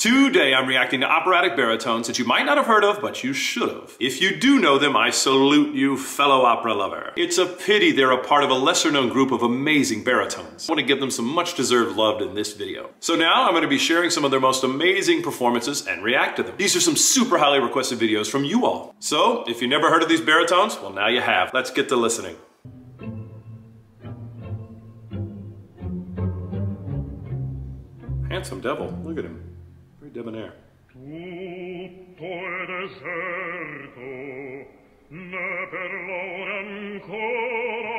Today I'm reacting to operatic baritones that you might not have heard of, but you should have. If you do know them, I salute you, fellow opera lover. It's a pity they're a part of a lesser known group of amazing baritones. I want to give them some much deserved love in this video. So now I'm going to be sharing some of their most amazing performances and react to them. These are some super highly requested videos from you all. So if you never heard of these baritones, well now you have. Let's get to listening. Handsome devil, look at him. Very debonair. Tutto è deserto, né per l'ora ancora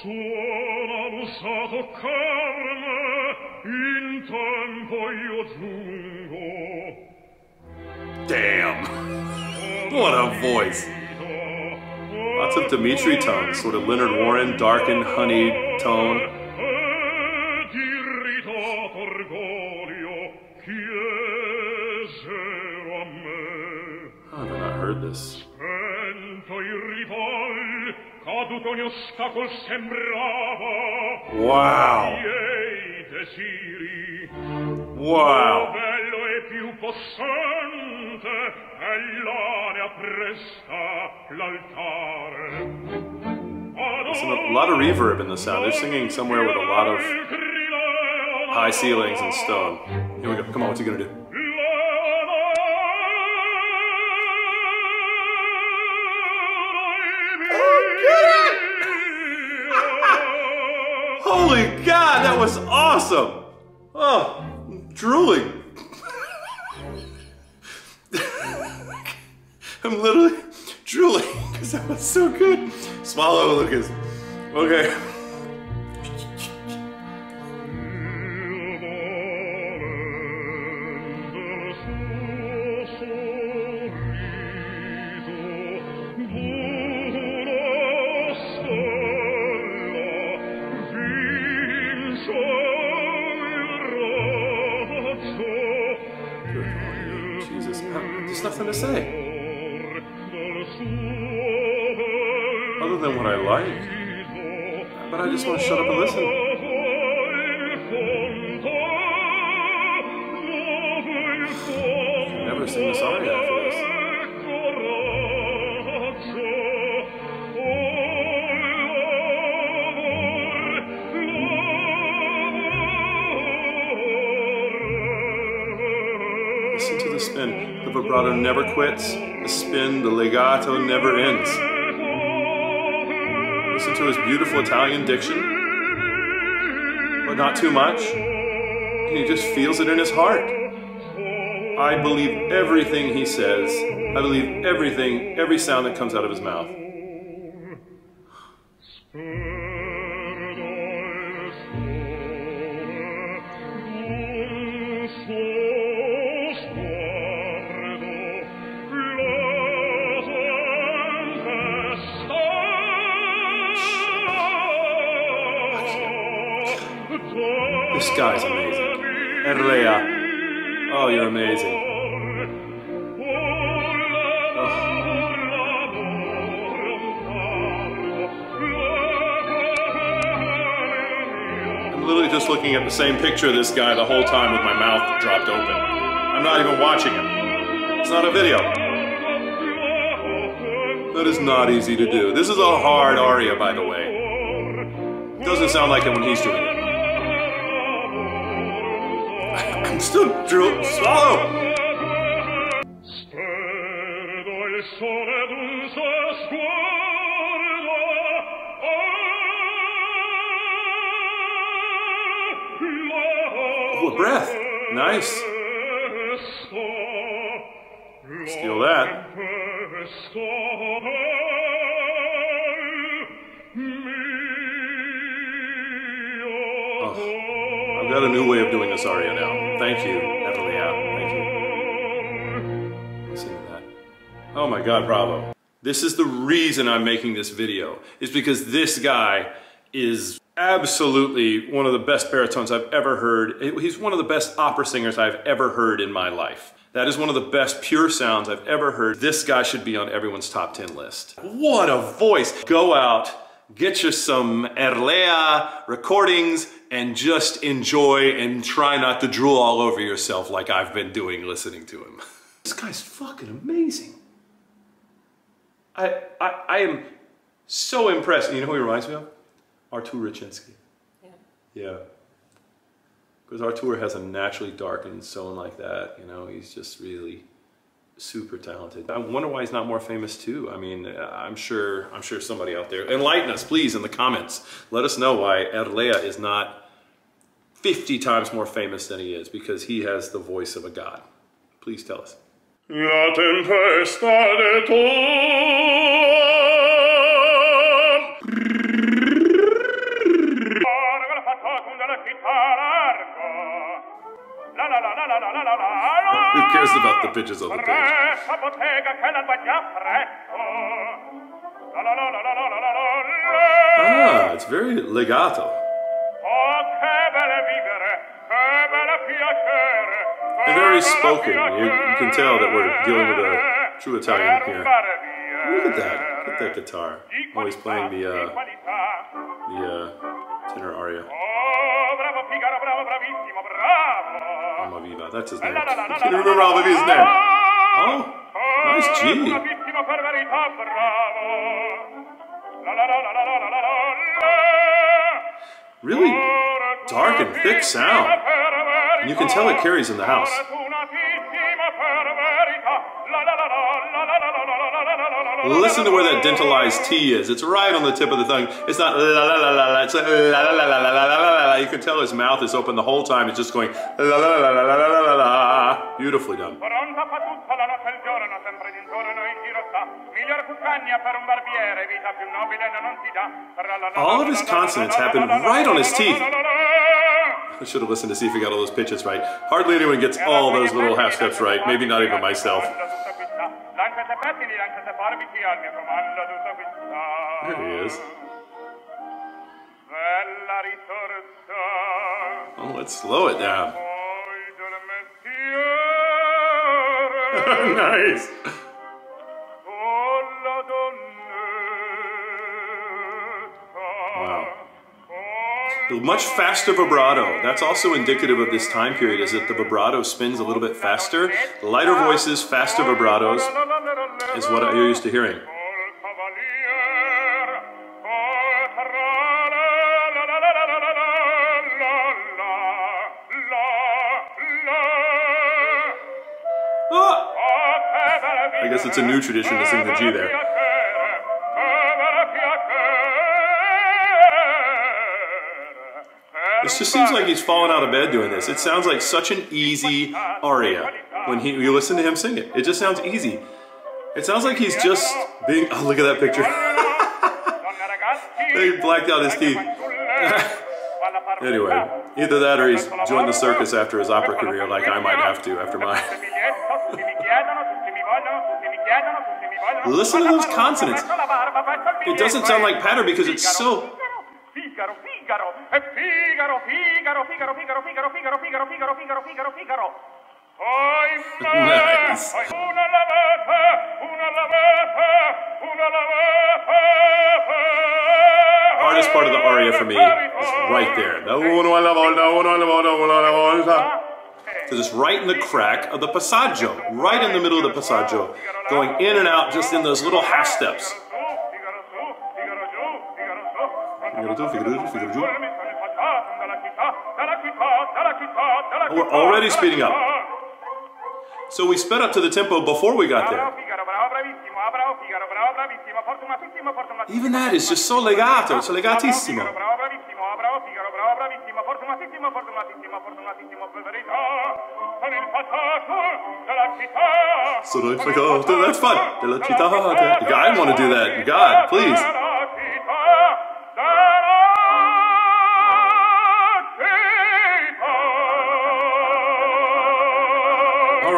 suona l'usato carne, in tempo io giungo. Damn! What a voice! Lots of Dimitri tones, sort of Leonard Warren, darkened, honeyed tone. Appresta l'altare. There's a lot of reverb in the sound. They're singing somewhere with a lot of high ceilings and stone. Here we go. Come on, what's he gonna do? That was awesome! Oh, drooling. I'm literally drooling because that was so good. Swallow, Lucas. Okay. Never sing. Listen to the spin. The vibrato never quits. The spin, the legato never ends. Listen to his beautiful Italian diction, but not too much. And he just feels it in his heart. I believe everything he says. I believe everything, every sound that comes out of his mouth. Amazing. I'm literally just looking at the same picture of this guy the whole time with my mouth dropped open. I'm not even watching him. It's not a video. That is not easy to do. This is a hard aria, by the way. Doesn't sound like it when he's doing it. Still drill. Swallow! Sperdo il sole d'un suo sguardo, Oh, a breath. Nice. Steal that. Oh, A new way of doing this aria now. Thank you, Evelia. Thank you. Listen to that. Oh my God, bravo. This is the reason I'm making this video, is because this guy is absolutely one of the best baritones I've ever heard. He's one of the best opera singers I've ever heard in my life. That is one of the best pure sounds I've ever heard. This guy should be on everyone's top 10 list. What a voice. Go out, get you some Herlea recordings, and just enjoy and try not to drool all over yourself like I've been doing listening to him. This guy's fucking amazing. I, I, I am so impressed. You know who he reminds me of? Artur Ruciński. Yeah. Yeah. Because Artur has a naturally dark darkened tone like that. You know, he's just really super talented. I wonder why he's not more famous too. I mean, I'm sure I'm sure somebody out there enlighten us, please, in the comments. Let us know why Herlea is not 50 times more famous than he is because he has the voice of a god. Please tell us. Cares about the pitches on the page? Ah, it's very legato. And very spoken. You, can tell that we're dealing with a true Italian here. Look at that. Look at that guitar. He's playing the, uh, the uh, tenor aria. That's his name. I can't remember Almaviva's name. Oh, nice G. Really dark and thick sound. And you can tell it carries in the house. Listen to where that dentalized T is. It's right on the tip of the tongue. It's not la la la la la. It's la la la la la la la la. You can tell his mouth is open the whole time. It's just going la la la la la la la la. Beautifully done. E. All of his consonants happen right on his teeth. I should have listened to see if he got all those pitches right. Hardly anyone gets all those little half steps right. Maybe not even myself. Langsette Pettini, langsette al mio comando tutto. There he is. Oh, let's slow it down. nice. Much faster vibrato. That's also indicative of this time period, is that the vibrato spins a little bit faster. Lighter voices, faster vibratos is what you're used to hearing. Ah! I guess it's a new tradition to sing the G there. This just seems like he's falling out of bed doing this. It sounds like such an easy aria when he, you listen to him sing it. It just sounds easy. It sounds like he's just being. Oh, look at that picture. He blacked out his teeth. Anyway, either that or he's joined the circus after his opera career, like I might have to after mine. Listen to those consonants. It doesn't sound like patter because it's so. Figaro, Figaro, e Figaro, Figaro, Figaro, Figaro, Figaro, Figaro, Figaro, Figaro, Figaro, Figaro, Figaro. Nice. una lavata, una lavata, una lavata. Hardest part of the aria for me is right there. Because it's right in the crack of the passaggio, right in the middle of the passaggio, going in and out just in those little half steps. Figaro giù. Figaro giù, Figaro giù, We're already speeding up. So we sped up to the tempo before we got there. Even that is just so legato, so legatissimo. So that's fun. I want to do that. God, please.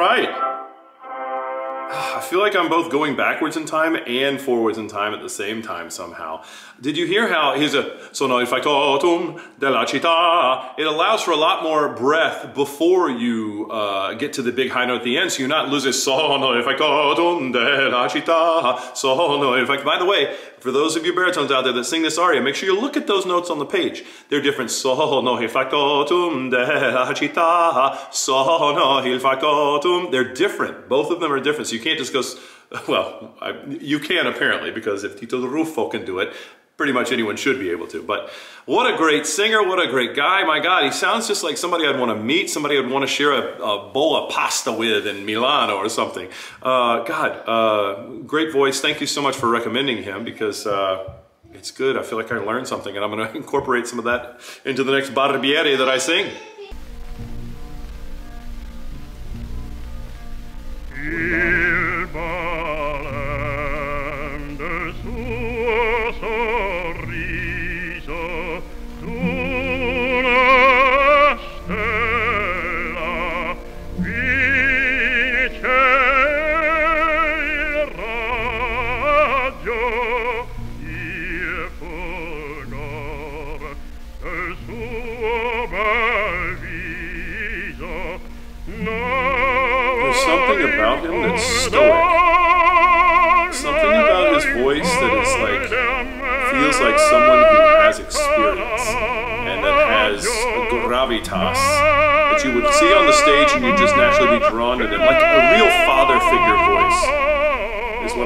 Right. Feel like I'm both going backwards in time and forwards in time at the same time somehow. Did you hear how he's a sono il factotum della città? It allows for a lot more breath before you uh, get to the big high note at the end, so you're not losing sono il factotum della città. Sono il fact. By the way, for those of you baritones out there that sing this aria, make sure you look at those notes on the page. They're different. Sono il factotum della città. Sono il factotum. They're different. Both of them are different. So you can't just go. Well, I, you can apparently because if Tito Ruffo can do it, pretty much anyone should be able to. But what a great singer, what a great guy. My God, he sounds just like somebody I'd want to meet, somebody I'd want to share a, a bowl of pasta with in Milano or something. Uh, God, uh, great voice. Thank you so much for recommending him because uh, it's good. I feel like I learned something and I'm going to incorporate some of that into the next Barbiere that I sing. Il balen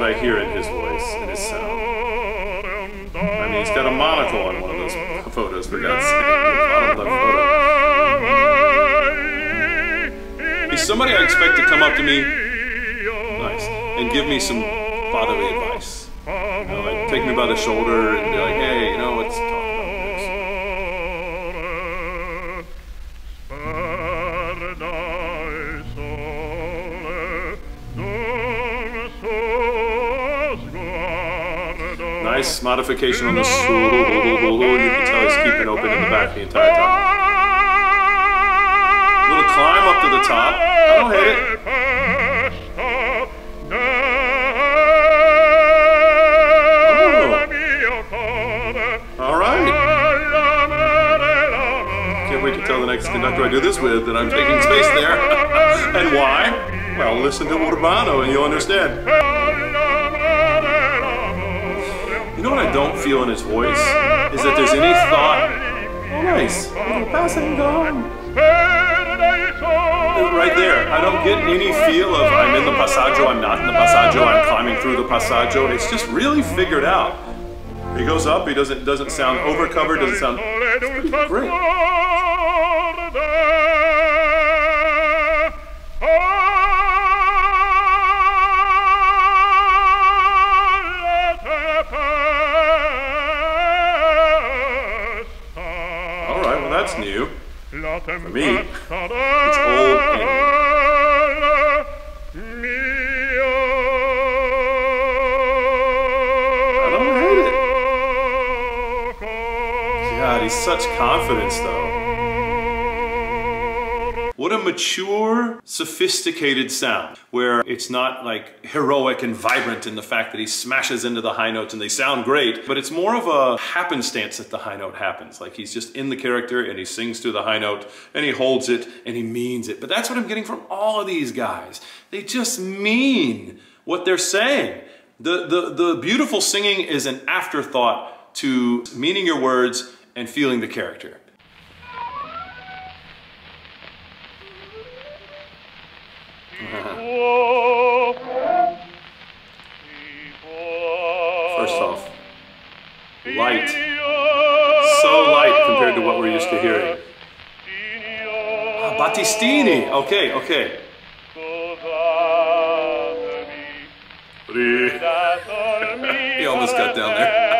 what I hear in his voice and his sound. I mean, he's got a monocle on one of those photos, for God's sake. the bottom photo. He's somebody I expect to come up to me nice, and give me some fatherly advice. You know, like take me by the shoulder and be like, hey, you know, Nice modification on the. You can tell he's keeping open in the back the entire time. Little climb up to the top. I don't hate it. All right. Can't wait to tell the next conductor I do this with that I'm taking space there. and why? Well, listen to Urbano and you'll understand. You know what I don't feel in his voice? Is that there's any thought. Oh, nice. Little passing gone. Right there. I don't get any feel of I'm in the passaggio, I'm not in the passaggio, I'm climbing through the passaggio. It's just really figured out. He goes up, he doesn't doesn't sound overcovered, doesn't sound great. For me, it's old I don't hate it. God, he's such confidence though. What a mature, sophisticated sound, where it's not like heroic and vibrant in the fact that he smashes into the high notes and they sound great, but it's more of a happenstance that the high note happens. Like he's just in the character and he sings through the high note and he holds it and he means it. But that's what I'm getting from all of these guys. They just mean what they're saying. The, the, the beautiful singing is an afterthought to meaning your words and feeling the character. First off, light. So light compared to what we're used to hearing. Ah, Battistini. Okay, okay. He almost got down there.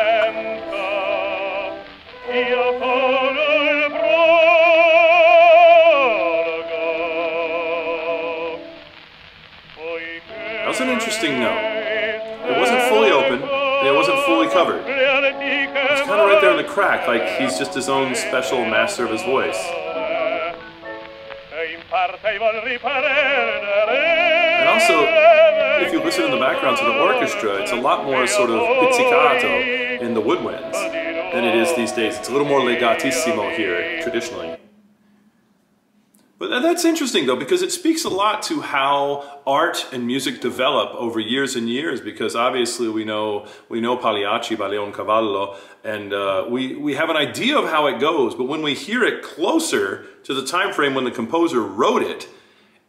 The crack, like he's just his own special master of his voice. And also, if you listen in the background to the orchestra, it's a lot more sort of pizzicato in the woodwinds than it is these days. It's a little more legatissimo here, traditionally. That's interesting though, because it speaks a lot to how art and music develop over years and years, because obviously we know, we know Pagliacci by Leoncavallo, and uh, we, we have an idea of how it goes, but when we hear it closer to the time frame when the composer wrote it,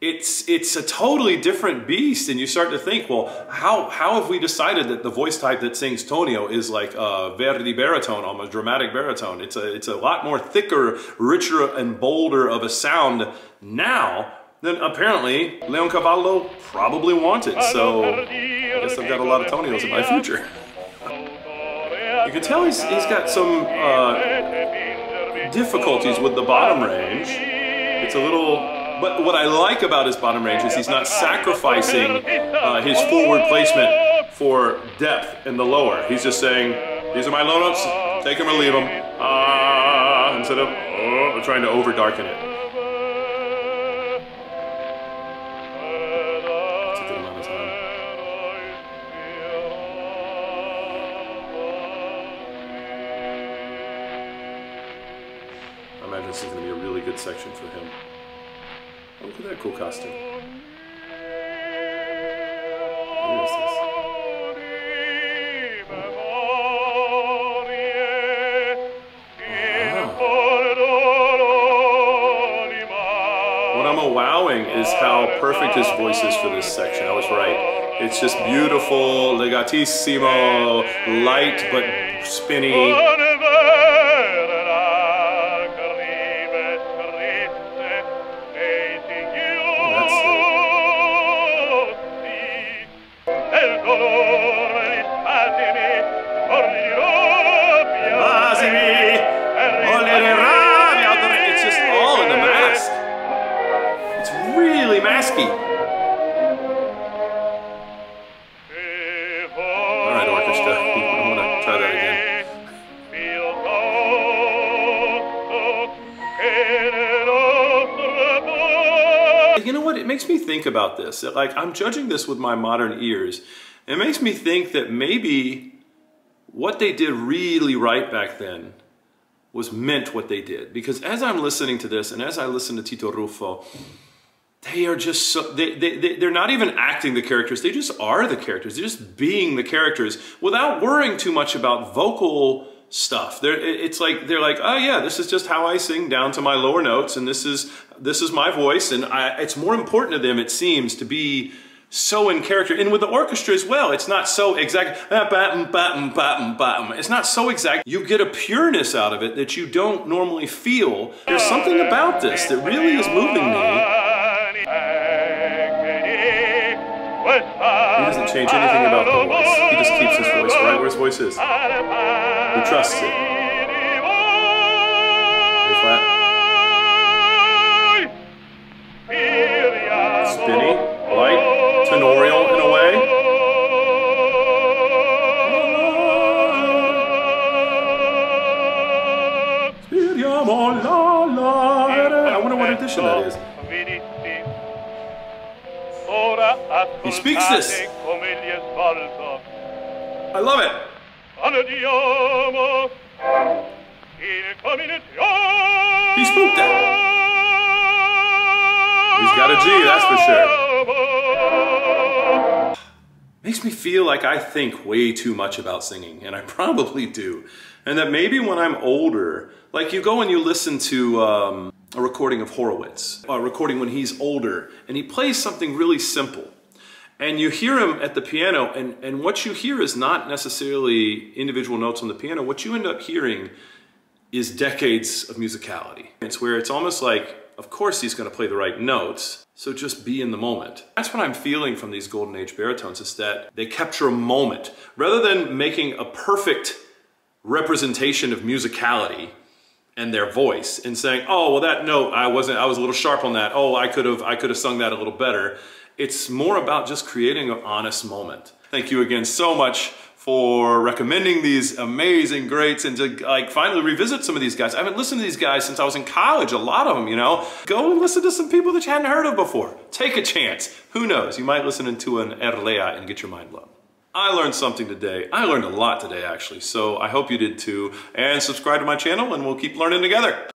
it's it's a totally different beast and you start to think well how how have we decided that the voice type that sings tonio is like a verdi baritone almost dramatic baritone? It's a it's a lot more thicker richer and bolder of a sound now than apparently leoncavallo probably wanted. So i guess i've got a lot of tonios in my future. You can tell he's, he's got some uh, difficulties with the bottom range. It's a little but what I like about his bottom range is he's not sacrificing uh, his forward placement for depth in the lower. He's just saying, these are my low notes, take them or leave them. Ah, instead of oh, trying to over darken it. I imagine this is going to be a really good section for him. Oh, look at that cool costume. Who is this? Ah. What I'm wowing is how perfect his voice is for this section. I was right. It's just beautiful, legatissimo, light but spinny. You know what? It makes me think about this. That, like, I'm judging this with my modern ears. It makes me think that maybe what they did really right back then was meant what they did. Because as I'm listening to this and as I listen to Tito Ruffo, they are just so, they, they, they, they're not even acting the characters, they just are the characters. They're just being the characters without worrying too much about vocal stuff. They're, it's like, they're like, oh yeah, this is just how I sing down to my lower notes and this is, this is my voice. And I, it's more important to them, it seems, to be so in character. And with the orchestra as well, it's not so exact. Ah, it's not so exact. You get a pureness out of it that you don't normally feel. There's something about this that really is moving me. He doesn't change anything about the voice. He just keeps his voice right where his voice is. He trusts it. A flat. Tenorial in a way. I wonder what edition that is. He speaks this. I love it. He spooked that. He's got a G, that's for sure. Makes me feel like I think way too much about singing, and I probably do. And that maybe when I'm older, like you go and you listen to um, a recording of Horowitz, a recording when he's older, and he plays something really simple. And you hear him at the piano, and, and what you hear is not necessarily individual notes on the piano. What you end up hearing is decades of musicality. It's where it's almost like, of course he's going to play the right notes, so just be in the moment. That's what I'm feeling from these Golden Age baritones, is that they capture a moment. Rather than making a perfect representation of musicality and their voice and saying, oh, well that note, I wasn't, I was a little sharp on that. Oh, I could have, I could have sung that a little better. It's more about just creating an honest moment. Thank you again so much for recommending these amazing greats and to like finally revisit some of these guys. I haven't listened to these guys since I was in college, a lot of them, you know. Go and listen to some people that you hadn't heard of before. Take a chance. Who knows? You might listen to an Herlea and get your mind blown. I learned something today. I learned a lot today, actually, so I hope you did too. And subscribe to my channel and we'll keep learning together.